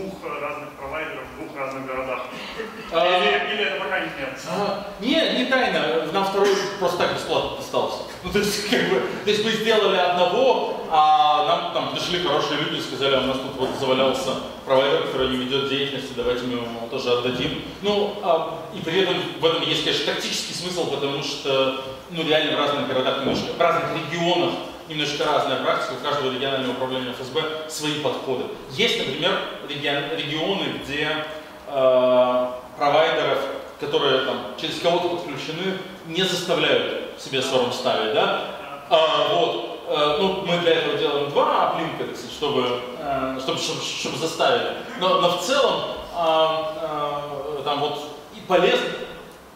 двух разных провайдеров в двух разных городах? А, Или, или это пока нет? А, не, не тайна. Нам второй просто так бесплатно достался. Ну, то есть, как бы, то есть мы сделали одного, а нам там пришли хорошие люди и сказали, а у нас тут вот завалялся провайдер, который не ведет деятельности, давайте мы ему тоже отдадим. Ну, а, и при этом в этом есть, конечно, тактический смысл, потому что, ну, реально в разных городах немножко, в разных регионах немножко разная практика, у каждого регионального управления ФСБ свои подходы. Есть, например, регион, регионы, где э, провайдеров, которые там, через кого-то подключены, не заставляют себе сором ставить, да? А, вот. Э, ну, мы для этого делаем два аплинка, так сказать, чтобы, э, чтобы, чтобы, чтобы заставили. Но, но в целом э, э, там вот и полезно,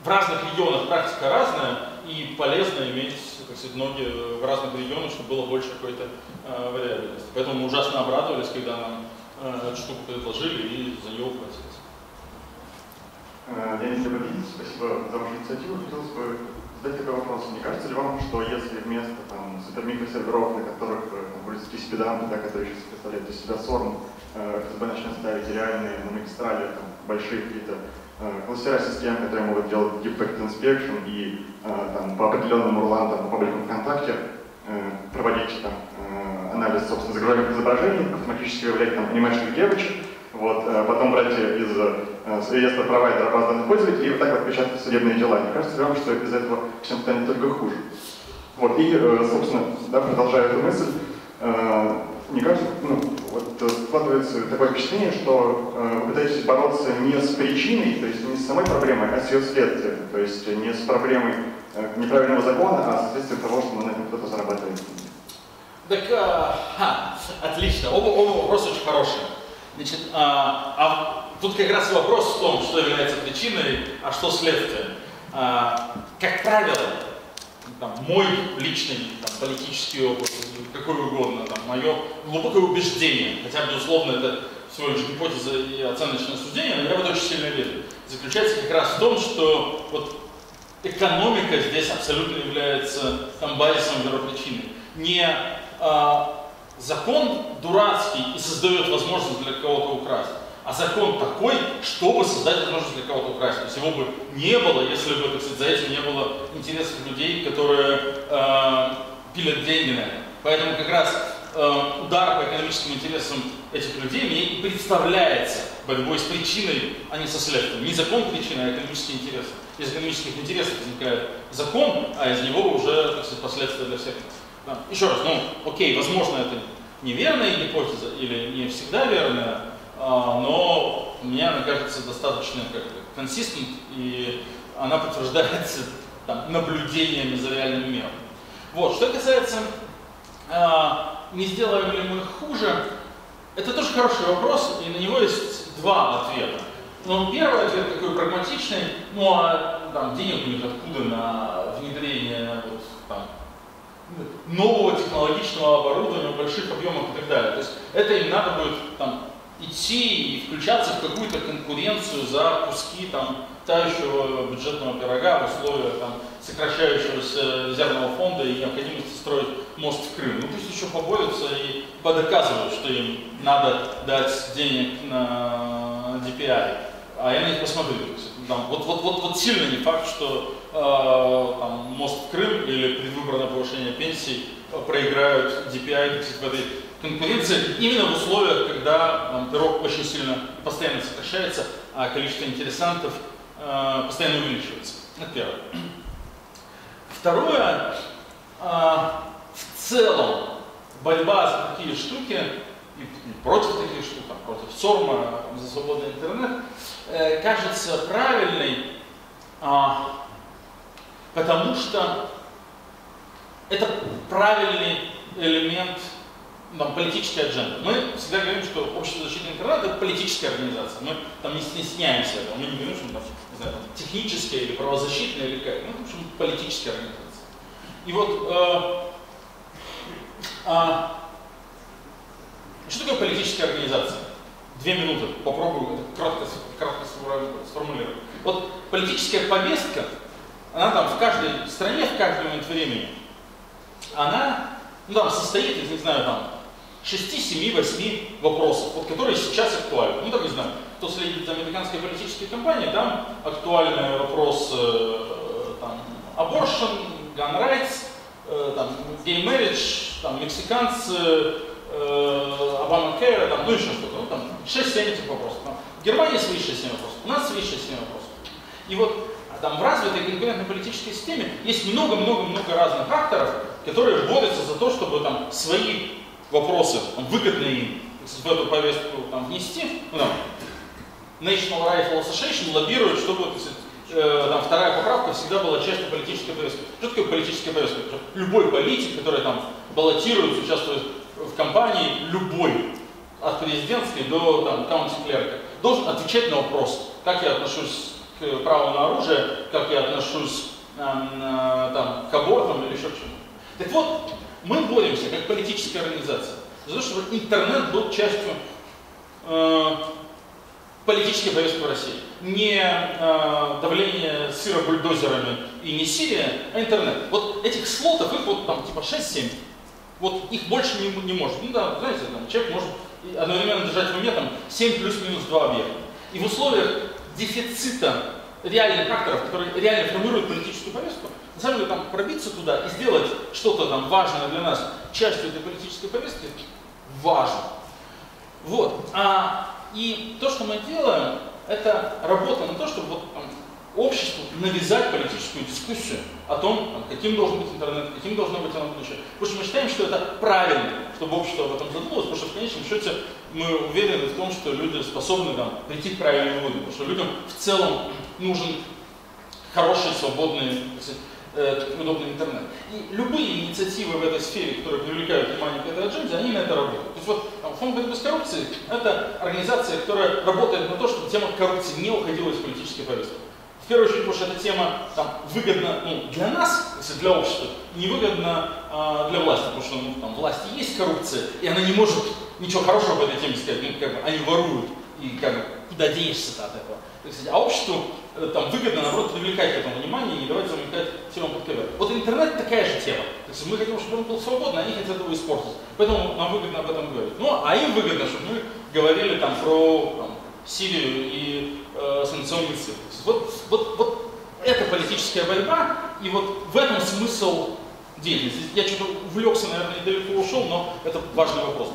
в разных регионах практика разная, и полезно иметь так сказать, ноги в разных регионах, чтобы было больше какой-то э, вариабельности. Поэтому мы ужасно обрадовались, когда нам э, эту штуку предложили и за нее. Э, Леонид Лебедин, спасибо за вашу инициативу. Хотелось бы задать такой вопрос. Не кажется ли вам, что если вместо там, супермикросерверов, на которых э, там, будет спиданты, да, которые сейчас представляют из себя СОРМ, э, ФСБ начнет ставить реальные на магистрале там, большие какие-то э, кластера систем, которые могут делать Deep Packet Inspection и э, там, по определенным URLам там, по пабликам ВКонтакте э, проводить там, э, анализ, собственно, заголовных изображений, автоматически выявлять там анимешных девочек, вот, э, потом брать из э, реестра провайдера баз данных пользователей и вот так вот печатать судебные дела. Мне кажется вам, что из этого всем станет только хуже? Вот, и, э, собственно, да, продолжая эту мысль, э, мне кажется, ну, вот э, складывается такое впечатление, что э, вы пытаетесь бороться не с причиной, то есть не с самой проблемой, а с ее следствием. То есть не с проблемой э, неправильного закона, а с следствием того, что на этом кто-то зарабатывает. Так, а, ха, отлично. Оба, оба вопроса очень хорошие. Значит, а, а тут как раз вопрос в том, что является причиной, а что следствием. А, как правило, там, мой личный там, политический опыт, какой угодно, там, мое глубокое убеждение, хотя, безусловно, это всего лишь гипотеза и оценочное суждение, но я в это очень сильно верю, заключается как раз в том, что вот экономика здесь абсолютно является там, базисом первопричины. Не а, закон дурацкий и создает возможность для кого-то украсть, а закон такой, чтобы создать возможность для кого-то украсть. То есть его бы не было, если бы, так сказать, за этим не было интересов людей, которые э, пилят деньги на это. Поэтому как раз э, удар по экономическим интересам этих людей мне и представляется борьбой с причиной, а не со следствием. Не закон причина, а экономические интересы. Из экономических интересов возникает закон, а из него уже, так сказать, последствия для всех. Да. Еще раз, ну, окей, возможно, это неверная гипотеза или не всегда верная, но мне она кажется достаточно как консистент, и она подтверждается там, наблюдениями за реальным миром. Вот, что касается, а, не сделаем ли мы хуже, это тоже хороший вопрос, и на него есть два ответа. Ну, первый ответ такой прагматичный, ну а там, денег у них откуда на внедрение вот, там, нового технологичного оборудования в больших объемах и так далее. То есть это им надо будет там, идти и включаться в какую-то конкуренцию за куски там, тающего бюджетного пирога в условиях там, сокращающегося резервного фонда и необходимости строить мост в Крым. Ну пусть еще поборются и подоказывают, что им надо дать денег на DPI. А я на них посмотрю. Там, вот, вот, вот, вот сильно не факт, что там, мост в Крым или предвыборное повышение пенсий проиграют DPI в этой конкуренции именно в условиях, когда там, пирог очень сильно постоянно сокращается, а количество интересантов э, постоянно увеличивается. Это первое. Второе, э, в целом борьба за такие штуки и против таких штук, там, против СОРМа, за свободный интернет, э, кажется правильной, а, потому что это правильный элемент там, политической адженды. Мы всегда говорим, что общество защиты интернета это политическая организация. Мы там не стесняемся этого. Мы не говорим, что мы там, не знаю, техническая или правозащитная или какая. Ну, в общем, политическая организация. И вот э, э, что такое политическая организация? Две минуты, попробую это кратко, кратко сформулировать. Вот политическая повестка, она там в каждой стране, в каждый момент времени она ну, там, состоит из, не знаю, там, 6, 7, 8 вопросов, вот, которые сейчас актуальны. Ну, так не знаю, кто следит за американской политической кампанией, там актуальный вопрос э, там, abortion, gun rights, э, там, gay marriage, там, мексиканцы, э, Кэра, там, ну еще что-то, ну, там 6-7 этих вопросов. Там, в Германии свои 6-7 вопросов, у нас свои 6-7 вопросов. И вот там в развитой конкурентной политической системе есть много-много-много разных акторов, которые борются за то, чтобы там свои вопросы, там, выгодные им, в эту повестку там, внести. Ну, там, National Rifle Association лоббирует, чтобы э, там, вторая поправка всегда была частью политической повестки. Что такое политическая повестка? Любой политик, который там баллотируется, участвует в кампании, любой, от президентской до там, каунти-клерка, должен отвечать на вопрос, как я отношусь к праву на оружие, как я отношусь э, там, к абортам или еще к чему. Так вот, мы боремся как политическая организация за то, чтобы интернет был частью э, политической повестки в России. Не э, давление сыра бульдозерами и не Сирия, а интернет. Вот этих слотов, их вот там типа 6-7. Вот их больше не, не может. Ну да, знаете, там, человек может одновременно держать в уме там 7 плюс-минус 2 объекта. И в условиях дефицита реальных акторов, которые реально формируют политическую повестку, на самом деле там пробиться туда и сделать что-то там важное для нас частью этой политической повестки важно. Вот. А, и то, что мы делаем, это работа на то, чтобы вот, там, обществу навязать политическую дискуссию о том, там, каким должен быть интернет, каким должно быть оно будущее. Потому что мы считаем, что это правильно, чтобы общество об этом задумалось, потому что в конечном счете мы уверены в том, что люди способны там, прийти к правильным выводам, потому что людям в целом нужен хороший, свободный, э, удобный интернет. И любые инициативы в этой сфере, которые привлекают внимание к этой адженде, они на это работают. То есть вот фонд борьбы с коррупцией – это организация, которая работает на то, чтобы тема коррупции не уходила из политической повестки. В первую очередь, потому что эта тема там, выгодна ну, для нас, если для общества, невыгодна э, для власти, потому что ну, там, власти есть коррупция, и она не может ничего хорошего по этой теме сказать, ну, как бы, они воруют, и как бы, куда денешься от этого. Есть, а обществу э, там, выгодно, наоборот, привлекать к этому внимание и не давать замыкать темам под ковер. Вот интернет такая же тема. То есть мы хотим, чтобы он был свободный, а они хотят его испортить. Поэтому нам выгодно об этом говорить. Ну, а им выгодно, чтобы мы говорили там про там, Сирию и э, санкционный цикл. Вот, вот, вот это политическая борьба, и вот в этом смысл деятельности. Я что-то увлекся, наверное, недалеко ушел, но это важный вопрос.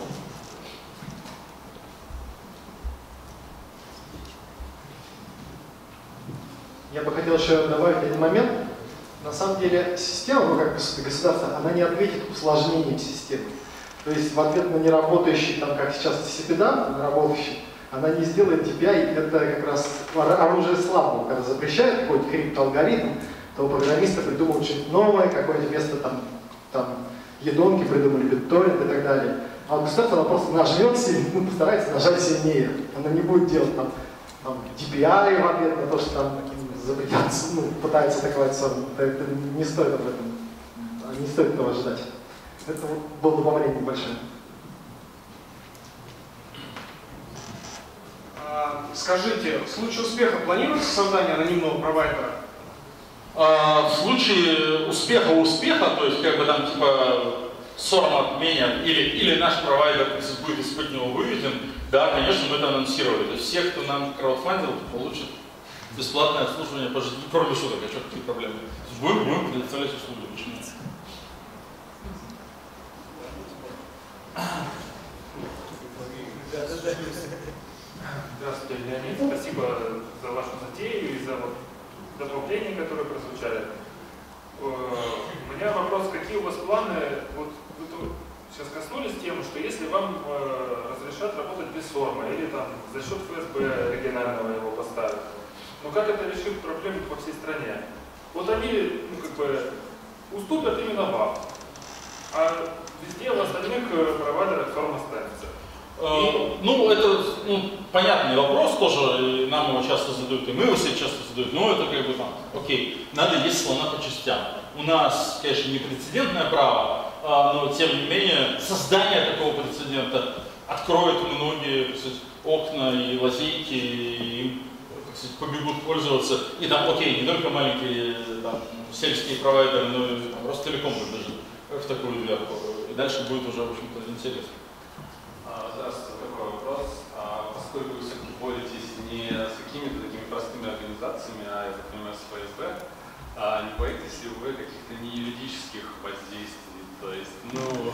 Я бы хотел еще добавить один момент. На самом деле система, ну как государство, она не ответит усложнением системы. То есть в ответ на неработающий, там, как сейчас CCPDAN, работающий, она не сделает тебя, и это как раз оружие слабого. Когда запрещают какой-то криптоалгоритм, то программисты придумывают что-нибудь новое, какое-то вместо там, там едонки придумали BitTorrent и так далее. А вот государство, она просто нажмет сильно, ну, постарается нажать сильнее. Она не будет делать там, там DPI в ответ на то, что там запретят, ну, пытаются атаковать сон. Это, это не стоит об этом, не стоит этого ожидать. Это вот было добавление небольшое. А, скажите, в случае успеха планируется создание анонимного провайдера? А, в случае успеха успеха, то есть как бы там типа сорм отменят или, или наш провайдер будет из-под него выведен, да, конечно, мы это анонсировали. То есть все, кто нам краудфандил, получат бесплатное обслуживание по жизни, кроме шуток, а что, какие проблемы? Будем, будем предоставлять услуги, почему нет? Здравствуйте, Леонид. Спасибо за вашу затею и за вот добавления, которые прозвучали. Э, у меня вопрос, какие у вас планы, вот вы сейчас коснулись темы, что если вам э, разрешат работать без формы или там за счет ФСБ регионального его поставят, но как это решит проблему по всей стране? Вот они, ну, как бы, уступят именно вам, а везде в остальных э, провайдерах форма останется. Э, ну, это ну, понятный вопрос тоже, нам его часто задают, и мы его себе часто задают, но это как бы там, окей, надо есть слона по частям. У нас, конечно, не прецедентное право, а, но тем не менее создание такого прецедента откроет многие кстати, окна и лазейки, и сказать, побегут пользоваться. И там, окей, не только маленькие там, сельские провайдеры, но и там, Ростелеком даже в такую дверку. И дальше будет уже, в общем-то, интересно. А, Здравствуйте, такой вопрос. А, Поскольку вы все-таки боретесь не с какими-то такими простыми организациями, а, я так понимаю, с ФСБ, а не вы каких-то неюридических воздействий? То есть, ну,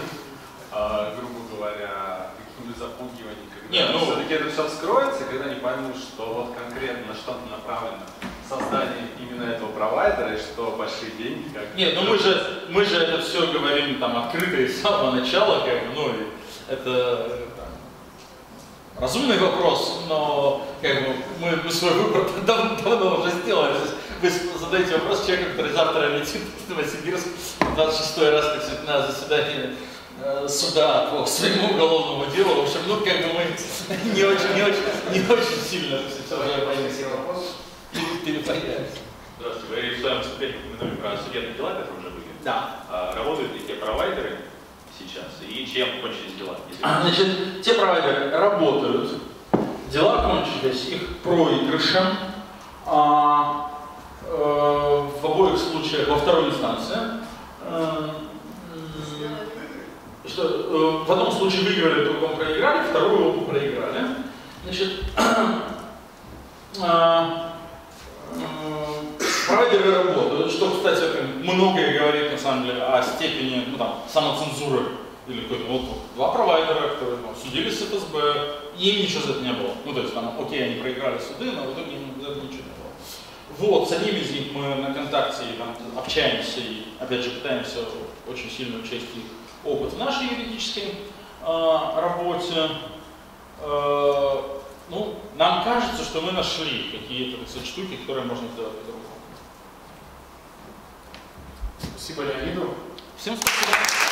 а, грубо говоря, каких-нибудь запугиваний, когда Не, ну- все-таки это все вскроется, когда они поймут, что вот конкретно на что-то направлено создание именно этого провайдера, и что большие деньги как Нет, ну мы же, мы же это все говорим там открыто и с самого начала, как бы, ну, и это разумный вопрос, но как бы, мы, мы свой выбор давно, давно уже сделали. Вы задаете вопрос человеку, который завтра летит в Новосибирск 26 раз так на заседание э, суда по своему уголовному делу. В общем, ну как бы мы не очень, не очень, не очень сильно. Перепояемся. Здравствуйте, вы в своем выступлении упомянули про судебные дела, которые уже были. Да. А работают ли те провайдеры сейчас и чем кончились дела? А, Значит, те провайдеры работают, дела кончились их проигрышем, а, э, в обоих случаях, во второй инстанции. Э, что, э, в одном случае выиграли, в другом проиграли, вторую оба проиграли. Значит, а, э, провайдеры работают, что, кстати, как многое говорит на самом деле о степени ну, там, самоцензуры или какой-то вот два провайдера, которые там, судились с ФСБ, и им ничего за это не было. Ну, то есть там, окей, они проиграли суды, но в итоге им за это ничего не было. Вот, с одним из них мы на контакте там, общаемся и, опять же, пытаемся очень сильно учесть их опыт в нашей юридической э, работе. Э, ну, нам кажется, что мы нашли какие-то штуки, которые можно сделать по-другому. Спасибо Леониду. Всем спасибо.